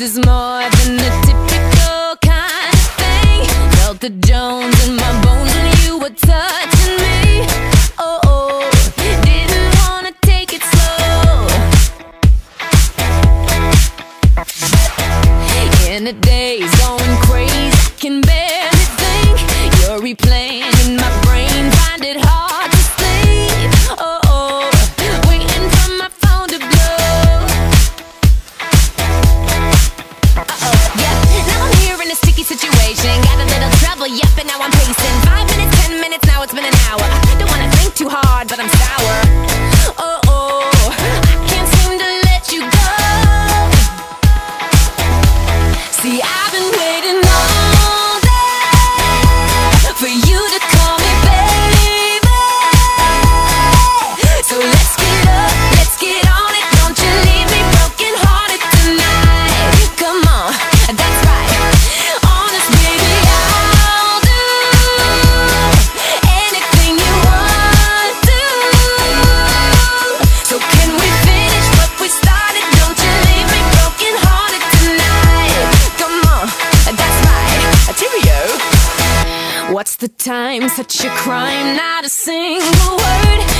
This is more than a typical kind of thing. Felt the Jones in my bones when you were touching me. Oh, oh didn't wanna take it slow. In a daze, going crazy, can barely think. You're replaying the time, such a crime, not a single word